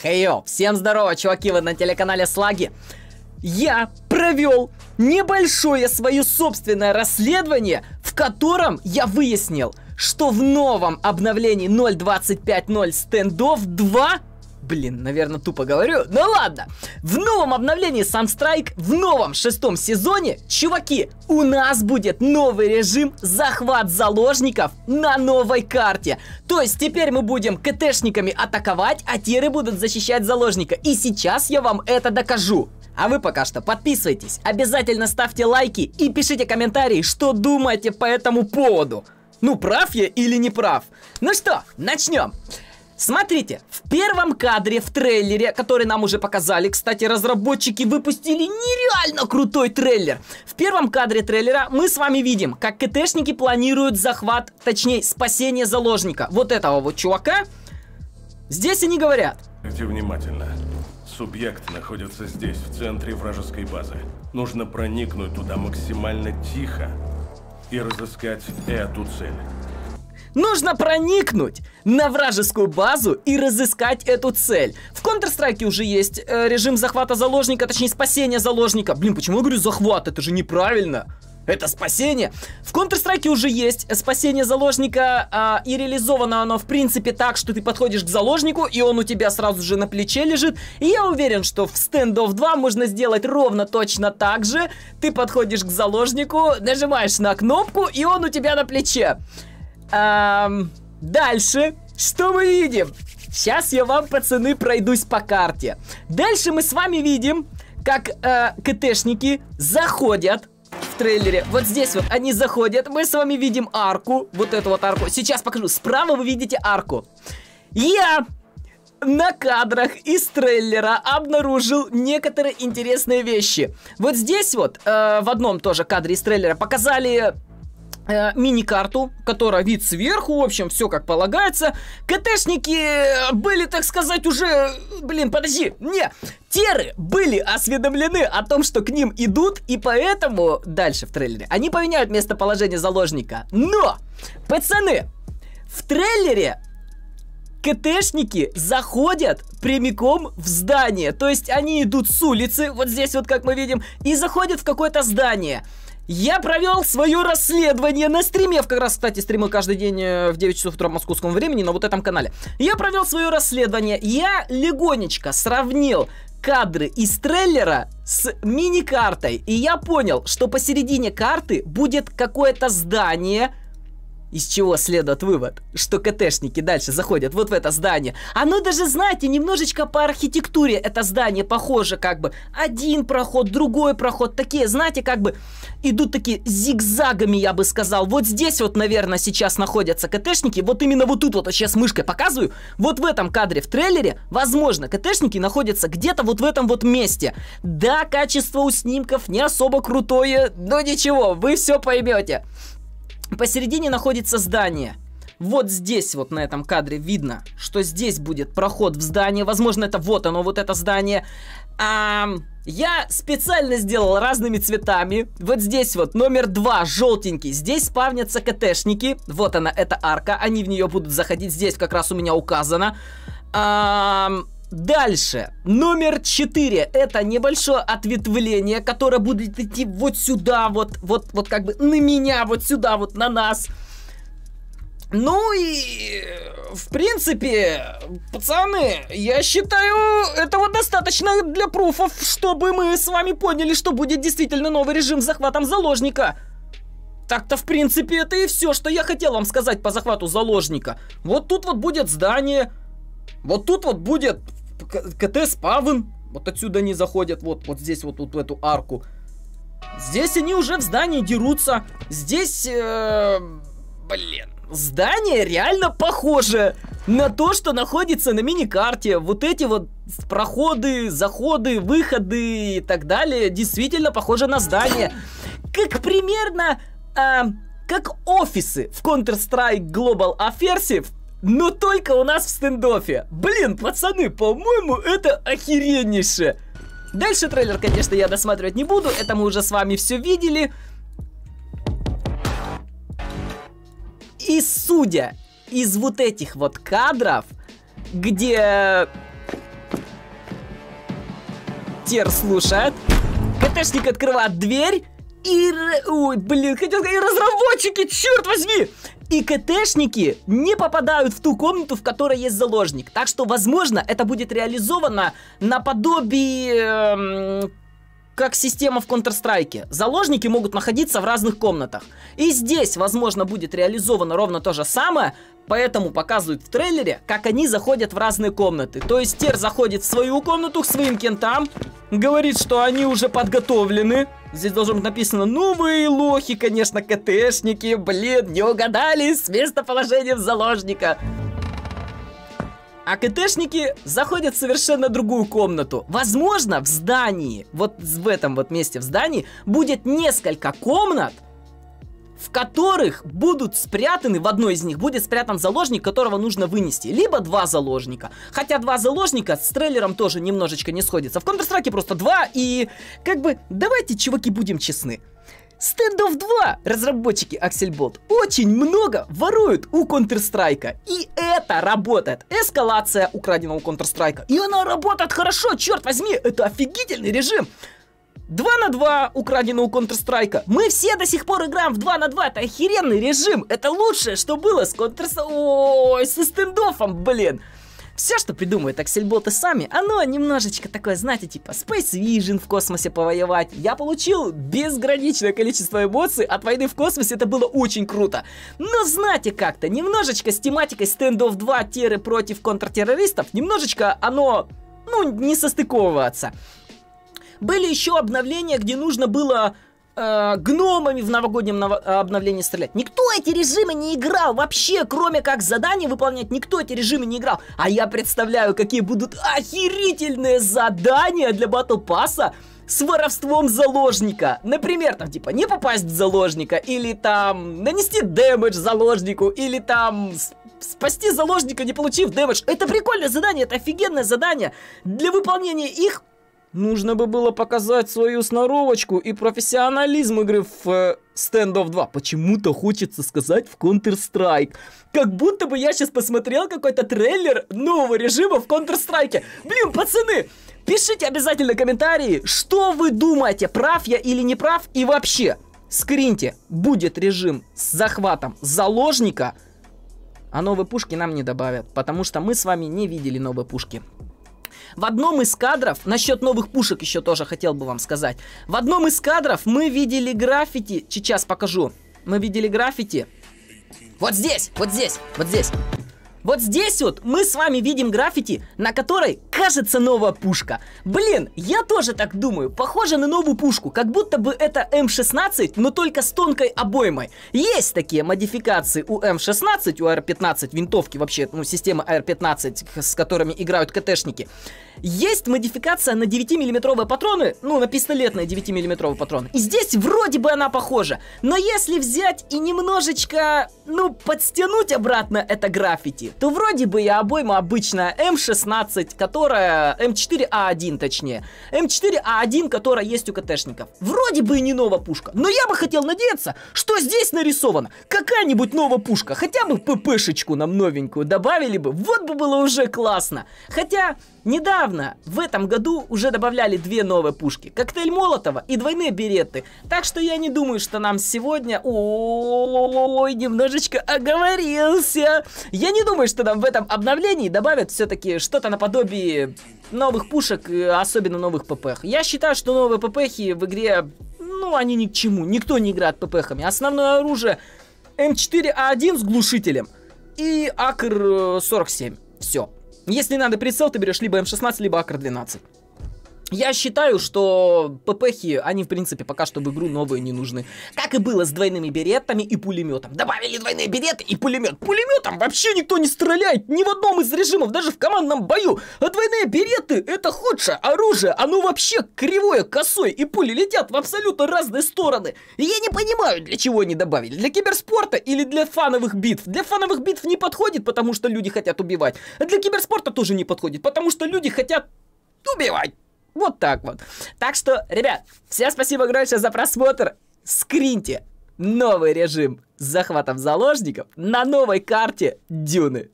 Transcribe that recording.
Хей, всем здорово, чуваки, вы на телеканале Слаги. Я провел небольшое свое собственное расследование, в котором я выяснил, что в новом обновлении 0.25.0 стендов 2 Блин, наверное, тупо говорю. Ну ладно. В новом обновлении Sunstrike, в новом шестом сезоне, чуваки, у нас будет новый режим захват заложников на новой карте. То есть теперь мы будем КТшниками атаковать, а тиры будут защищать заложника. И сейчас я вам это докажу. А вы пока что подписывайтесь, обязательно ставьте лайки и пишите комментарии, что думаете по этому поводу. Ну, прав я или не прав? Ну что, начнем. Смотрите, в первом кадре в трейлере, который нам уже показали, кстати, разработчики выпустили нереально крутой трейлер. В первом кадре трейлера мы с вами видим, как КТшники планируют захват, точнее, спасение заложника. Вот этого вот чувака. Здесь они говорят. Смотрите внимательно. Субъект находится здесь, в центре вражеской базы. Нужно проникнуть туда максимально тихо и разыскать эту цель. Нужно проникнуть на вражескую базу и разыскать эту цель. В Counter-Strike уже есть э, режим захвата заложника, точнее спасения заложника. Блин, почему я говорю захват? Это же неправильно. Это спасение. В Counter-Strike уже есть спасение заложника, а, и реализовано оно в принципе так, что ты подходишь к заложнику, и он у тебя сразу же на плече лежит. И я уверен, что в Standoff 2 можно сделать ровно точно так же. Ты подходишь к заложнику, нажимаешь на кнопку, и он у тебя на плече. Эм, дальше, что мы видим? Сейчас я вам, пацаны, пройдусь по карте. Дальше мы с вами видим, как э, КТшники заходят в трейлере. Вот здесь вот они заходят. Мы с вами видим арку. Вот эту вот арку. Сейчас покажу. Справа вы видите арку. Я на кадрах из трейлера обнаружил некоторые интересные вещи. Вот здесь вот, э, в одном тоже кадре из трейлера, показали мини-карту, которая вид сверху, в общем, все как полагается. КТшники были, так сказать, уже... Блин, подожди, не, теры были осведомлены о том, что к ним идут, и поэтому дальше в трейлере они поменяют местоположение заложника. Но, пацаны, в трейлере КТшники заходят прямиком в здание. То есть они идут с улицы, вот здесь вот как мы видим, и заходят в какое-то здание. Я провел свое расследование на стриме, как раз, кстати, стримы каждый день э, в 9 часов утра московском времени на вот этом канале. Я провел свое расследование, я легонечко сравнил кадры из трейлера с мини-картой, и я понял, что посередине карты будет какое-то здание, из чего следует вывод, что КТшники дальше заходят вот в это здание. Оно даже, знаете, немножечко по архитектуре это здание похоже, как бы один проход, другой проход, такие, знаете, как бы идут такие зигзагами, я бы сказал. Вот здесь вот, наверное, сейчас находятся КТшники, вот именно вот тут вот, вот сейчас мышкой показываю, вот в этом кадре в трейлере, возможно, КТшники находятся где-то вот в этом вот месте. Да, качество у снимков не особо крутое, но ничего, вы все поймете. Посередине находится здание. Вот здесь вот на этом кадре видно, что здесь будет проход в здание. Возможно, это вот оно, вот это здание. А, я специально сделал разными цветами. Вот здесь вот номер два, желтенький. Здесь спавнятся КТшники. Вот она, эта арка. Они в нее будут заходить. Здесь как раз у меня указано. А, Дальше, номер 4, это небольшое ответвление, которое будет идти вот сюда, вот, вот, вот как бы на меня, вот сюда, вот на нас. Ну и, в принципе, пацаны, я считаю, этого достаточно для пруфов, чтобы мы с вами поняли, что будет действительно новый режим с захватом заложника. Так-то, в принципе, это и все, что я хотел вам сказать по захвату заложника. Вот тут вот будет здание, вот тут вот будет КТ спавн. Вот отсюда они заходят, вот, вот здесь вот, вот в эту арку. Здесь они уже в здании дерутся. Здесь, э, блин, здание реально похоже на то, что находится на мини-карте. Вот эти вот проходы, заходы, выходы и так далее действительно похожи на здание. Как примерно... Э, как офисы в Counter-Strike Global Offensive но только у нас в стендофе. Блин, пацаны, по-моему, это охереннейше. Дальше трейлер, конечно, я досматривать не буду. Это мы уже с вами все видели. И судя из вот этих вот кадров, где Тер слушает. КТшник открывает дверь. И... Ой, блин, хотел сказать, разработчики, черт возьми! И КТшники не попадают в ту комнату, в которой есть заложник. Так что, возможно, это будет реализовано наподобие... Эм, как система в Counter-Strike. Заложники могут находиться в разных комнатах. И здесь, возможно, будет реализовано ровно то же самое, поэтому показывают в трейлере, как они заходят в разные комнаты. То есть Тер заходит в свою комнату к своим кентам, говорит, что они уже подготовлены. Здесь должно быть написано «Новые лохи, конечно, КТшники, блин, не угадали с местоположением заложника». А КТшники заходят в совершенно другую комнату. Возможно, в здании, вот в этом вот месте в здании, будет несколько комнат, в которых будут спрятаны, в одной из них будет спрятан заложник, которого нужно вынести. Либо два заложника. Хотя два заложника с трейлером тоже немножечко не сходится. В Counter-Strike просто два, и как бы давайте, чуваки, будем честны. Стендов 2 разработчики Axelbot очень много воруют у Counter-Strike. И это работает. Эскалация украденного Counter-Strike. И она работает хорошо, черт возьми, это офигительный режим. 2 на 2 украденного Counter-Strike. Мы все до сих пор играем в 2 на 2. Это охеренный режим. Это лучшее, что было с Counter-Strike. Ой, со стендофом, блин. Все, что придумывают аксельботы сами, оно немножечко такое, знаете, типа Space Vision в космосе повоевать. Я получил безграничное количество эмоций от войны в космосе, это было очень круто. Но знаете как-то, немножечко с тематикой стендов 2 теры против контртеррористов, немножечко оно, ну, не состыковываться. Были еще обновления, где нужно было э, гномами в новогоднем нов... обновлении стрелять. Никто эти режимы не играл вообще, кроме как задания выполнять, никто эти режимы не играл. А я представляю, какие будут охерительные задания для батл пасса с воровством заложника. Например, там, типа, не попасть в заложника, или там нанести дэмэдж заложнику, или там спасти заложника, не получив дэмэдж. Это прикольное задание, это офигенное задание. Для выполнения их Нужно бы было показать свою сноровочку и профессионализм игры в э, Standoff 2. Почему-то хочется сказать в Counter-Strike. Как будто бы я сейчас посмотрел какой-то трейлер нового режима в Counter-Strike. Блин, пацаны, пишите обязательно комментарии, что вы думаете, прав я или не прав. И вообще, скриньте, будет режим с захватом заложника, а новые пушки нам не добавят, потому что мы с вами не видели новые пушки. В одном из кадров, насчет новых пушек еще тоже хотел бы вам сказать. В одном из кадров мы видели граффити, сейчас покажу. Мы видели граффити. Вот здесь, вот здесь, вот здесь. Вот здесь вот мы с вами видим граффити, на которой кажется новая пушка. Блин, я тоже так думаю. Похоже на новую пушку, как будто бы это М16, но только с тонкой обоймой. Есть такие модификации у М16, у АР-15 винтовки вообще, ну, системы АР-15, с которыми играют КТшники. Есть модификация на 9-миллиметровые патроны, ну, на пистолетные 9-миллиметровые патроны. И здесь вроде бы она похожа. Но если взять и немножечко, ну, подстянуть обратно это граффити, то вроде бы и обойма обычная М16, которая... М4А1 точнее. М4А1, которая есть у КТшников. Вроде бы и не новая пушка. Но я бы хотел надеяться, что здесь нарисована какая-нибудь новая пушка. Хотя бы ППшечку нам новенькую добавили бы. Вот бы было уже классно. Хотя... Недавно, в этом году, уже добавляли две новые пушки. Коктейль Молотова и двойные береты. Так что я не думаю, что нам сегодня... Ой, немножечко оговорился. Я не думаю, что нам в этом обновлении добавят все-таки что-то наподобие новых пушек, особенно новых ППХ. Я считаю, что новые ППХи в игре, ну, они ни к чему. Никто не играет ППХами. Основное оружие М4А1 с глушителем и АКР-47. Все. Если надо прицел, ты берешь либо М16, либо АКР-12. Я считаю, что ППхи, они, в принципе, пока что в игру новые не нужны. Как и было с двойными беретами и пулеметом. Добавили двойные береты и пулемет. Пулеметом вообще никто не стреляет ни в одном из режимов, даже в командном бою. А двойные береты это худшее оружие. Оно вообще кривое, косое, и пули летят в абсолютно разные стороны. И я не понимаю, для чего они добавили. Для киберспорта или для фановых битв? Для фановых битв не подходит, потому что люди хотят убивать. А для киберспорта тоже не подходит, потому что люди хотят убивать. Вот так вот. Так что, ребят, всем спасибо огромное за просмотр. Скриньте новый режим захватом заложников на новой карте Дюны.